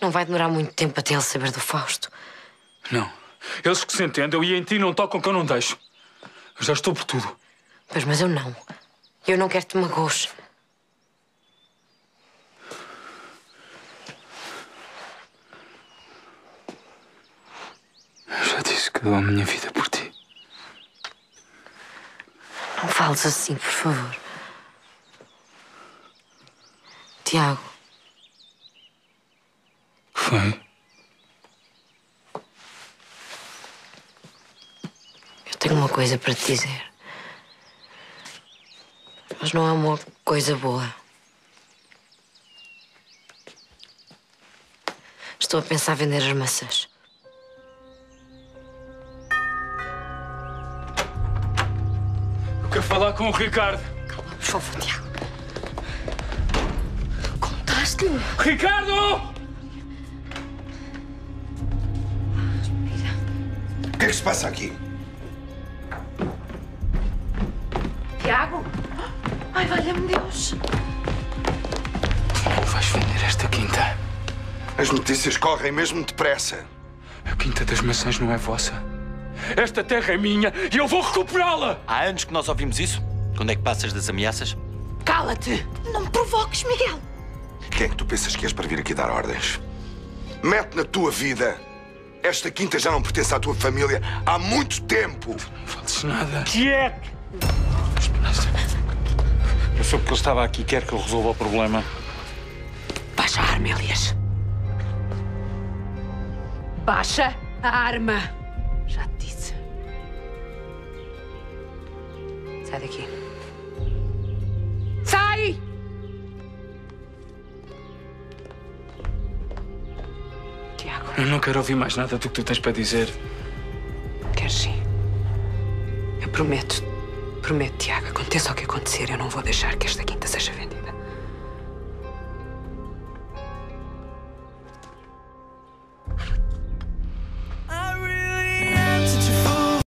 Não vai demorar muito tempo até ele saber do Fausto. Não. Eles que se entendam e em ti não tocam que eu não deixo. Eu já estou por tudo. Pois, mas eu não. Eu não quero te magoes. Eu já disse que dou a minha vida por ti. Não fales assim, por favor. Tiago, Foi? eu tenho uma coisa para te dizer. Mas não é uma coisa boa. Estou a pensar vender as maçãs. Eu quero falar com o Ricardo. Calma, por favor, Tiago. Contaste-lhe? Ricardo! Que é que se passa aqui? Tiago? Ai, valha-me Deus. Não vais vender esta quinta. As notícias correm mesmo depressa. A quinta das maçãs não é vossa. Esta terra é minha e eu vou recuperá-la! Há anos que nós ouvimos isso. Quando é que passas das ameaças? Cala-te! Não me provoques, Miguel. Quem é que tu pensas que és para vir aqui dar ordens? Mete na tua vida. Esta quinta já não pertence à tua família há muito tempo. Não fales nada. Quieto! Eu soube que ele estava aqui. Quer que eu resolva o problema? Baixa a arma, Elias. Baixa a arma. Já te disse. Sai daqui. Tiago, Eu não quero ouvir mais nada do que tu tens para dizer. queres sim? Eu prometo, prometo, Tiago, aconteça o que acontecer, eu não vou deixar que esta quinta seja vendida.